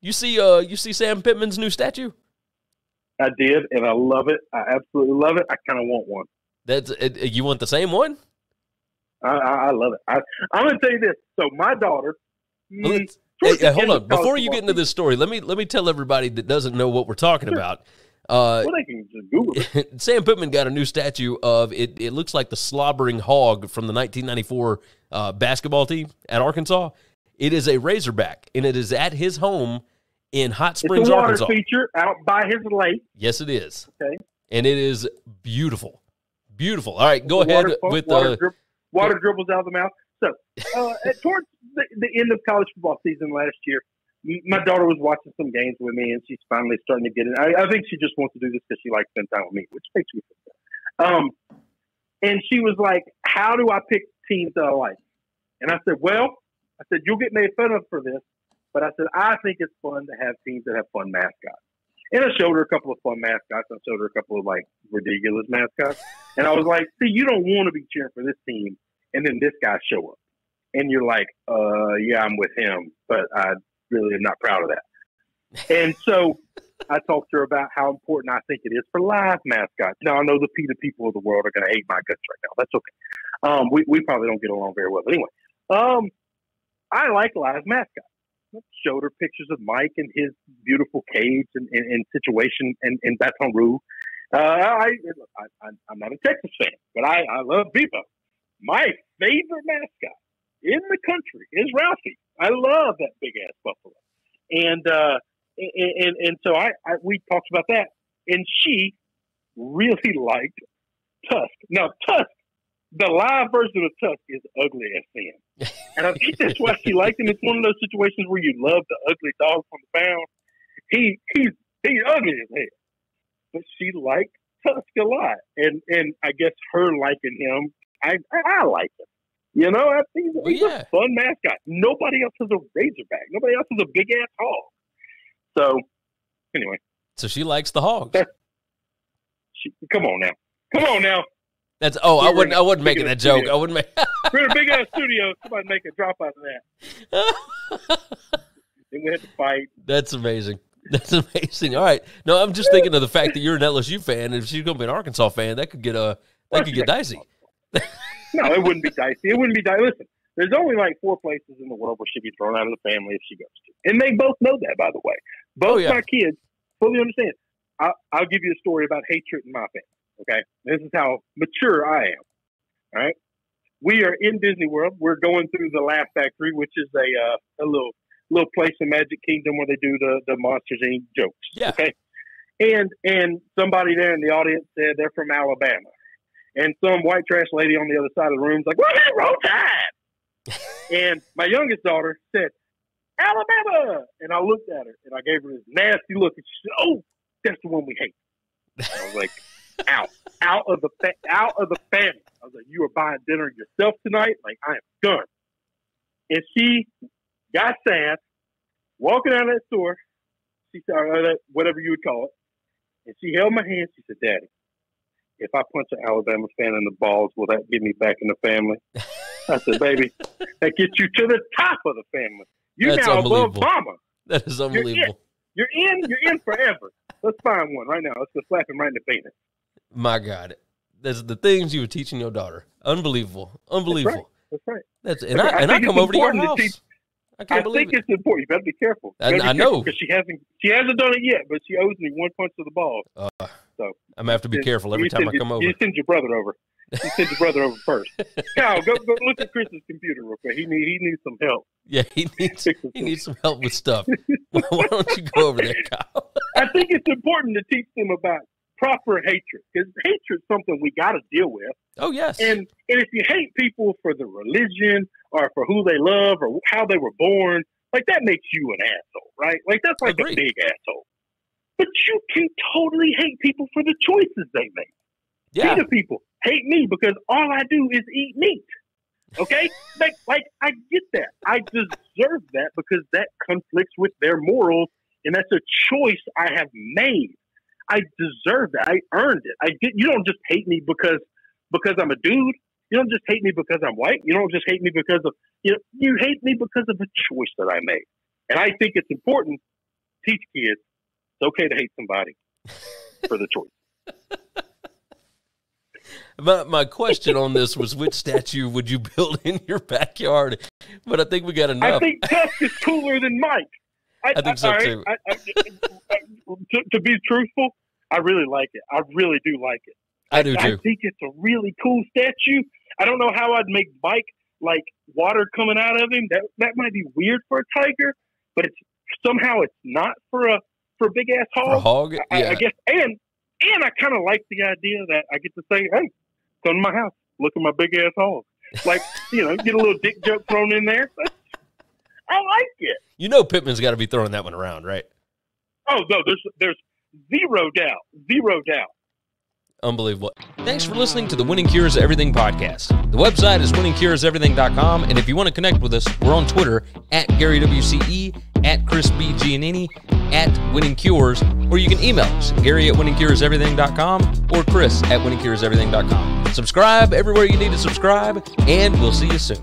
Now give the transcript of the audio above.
You see, uh, you see Sam Pittman's new statue. I did, and I love it. I absolutely love it. I kind of want one. That's it, you want the same one? I, I, I love it. I, I'm going to tell you this. So my daughter. Mm, hey, hey, hold on. Before you get into this story, let me let me tell everybody that doesn't know what we're talking about. Uh, well, they can just Google it. Sam Pittman got a new statue of it. It looks like the slobbering hog from the 1994 uh, basketball team at Arkansas. It is a Razorback, and it is at his home in Hot Springs, it's a water Arkansas. feature out by his lake. Yes, it is. Okay, and it is beautiful, beautiful. All right, go ahead water, with water, uh, drip, water dribbles out of the mouth. So, uh, towards the, the end of college football season last year, my daughter was watching some games with me, and she's finally starting to get it. I, I think she just wants to do this because she likes to spend time with me, which makes me feel. Um, and she was like, "How do I pick teams that I like?" And I said, "Well, I said you'll get made fun of for this, but I said I think it's fun to have teams that have fun mascots." And I showed her a couple of fun mascots. I showed her a couple of like ridiculous mascots, and I was like, "See, you don't want to be cheering for this team, and then this guy show up." and you're like, uh, yeah, I'm with him, but I really am not proud of that. And so I talked to her about how important I think it is for live mascots. Now I know the PETA people of the world are going to hate my guts right now. That's okay. Um, we, we probably don't get along very well. But anyway, um, I like live mascots. Showed her pictures of Mike and his beautiful cage and, and, and situation in, in Baton Rouge. Uh, I, I, I'm not a Texas fan, but I, I love Bevo. My favorite mascot in the country is Ralphie. I love that big ass buffalo, and uh, and, and and so I, I we talked about that, and she really liked Tusk. Now Tusk, the live version of Tusk is ugly as sin, and I think that's why she liked him. It's one of those situations where you love the ugly dog from the pound. He he's he's ugly as hell, but she liked Tusk a lot, and and I guess her liking him, I I, I like him. You know, I think he's, he's yeah. a fun mascot. Nobody else has a Razorback. Nobody else has a big ass hog. So, anyway. So she likes the hogs. She, come on now. Come on now. That's oh, I wouldn't I wouldn't make it that joke. I wouldn't make. We're in a big ass studio. Somebody make a drop out of that. then we had to fight. That's amazing. That's amazing. All right. No, I'm just thinking of the fact that you're an LSU fan, and if she's going to be an Arkansas fan, that could get a uh, that could get dicey. no, it wouldn't be dicey. It wouldn't be dicey. Listen, there's only like four places in the world where she'd be thrown out of the family if she goes to. And they both know that, by the way. Both oh, yeah. my kids fully understand. I'll, I'll give you a story about hatred in my family. Okay. This is how mature I am. All right. We are in Disney World. We're going through the Laugh Factory, which is a uh, a little little place in Magic Kingdom where they do the the Monsters Inc. jokes. Yeah. Okay. And and somebody there in the audience said they're from Alabama. And some white trash lady on the other side of the room is like, "What is roll tide?" and my youngest daughter said, "Alabama," and I looked at her and I gave her this nasty look, and she said, "Oh, that's the one we hate." I was like, "Out, out of the fa- out of the family." I was like, "You are buying dinner yourself tonight." Like I am done. And she got sad, walking out of that store. She said, uh, whatever you would call it, and she held my hand. She said, "Daddy." if I punch an Alabama fan in the balls, will that get me back in the family? I said, baby, that gets you to the top of the family. You're That's now above Obama. That is unbelievable. You're in. You're in, you're in forever. Let's find one right now. Let's go slap him right in the face. My God. That's the things you were teaching your daughter. Unbelievable. Unbelievable. That's right. That's, right. That's and I, I and I come over to your house. To I can't I believe think it. it's important. You better be careful. I, be I know because she hasn't she hasn't done it yet, but she owes me one punch to the ball. Uh, so I'm gonna have to be careful every time I come over. You send your brother over. You send your brother over first. Cal, go go look at Chris's computer real quick. He need he needs some help. Yeah, he needs he needs some help with stuff. Why don't you go over there, Kyle? I think it's important to teach them about proper hatred because hatred is something we got to deal with. Oh yes. And and if you hate people for the religion or for who they love or how they were born, like that makes you an asshole, right? Like that's like Agreed. a big asshole. But you can totally hate people for the choices they make. Yeah. Other people hate me because all I do is eat meat. Okay? like, like I get that. I deserve that because that conflicts with their morals, and that's a choice I have made. I deserve that. I earned it. I get. You don't just hate me because because I'm a dude. You don't just hate me because I'm white. You don't just hate me because of you know. You hate me because of a choice that I made. And I think it's important teach kids it's okay to hate somebody for the choice. My, my question on this was which statue would you build in your backyard? But I think we got enough. I think Tusk is cooler than Mike. I, I think so I, too. I, to, to, be truthful, I really like it. I really do like it. I do too. I think it's a really cool statue. I don't know how I'd make Mike like water coming out of him. That that might be weird for a tiger, but it's somehow it's not for a for a big ass hog. For a hog, yeah. I, I guess, and and I kind of like the idea that I get to say, "Hey, come to my house, look at my big ass hog." Like you know, get a little dick joke thrown in there. I like it. You know, Pittman's got to be throwing that one around, right? Oh no, there's there's zero doubt, zero doubt. Unbelievable. Thanks for listening to the Winning Cures Everything podcast. The website is winningcureseverything.com. And if you want to connect with us, we're on Twitter at Gary WCE, at Chris B. Giannini, at Winning Cures, or you can email us, Gary at winningcureseverything.com or Chris at winningcureseverything.com. Subscribe everywhere you need to subscribe, and we'll see you soon.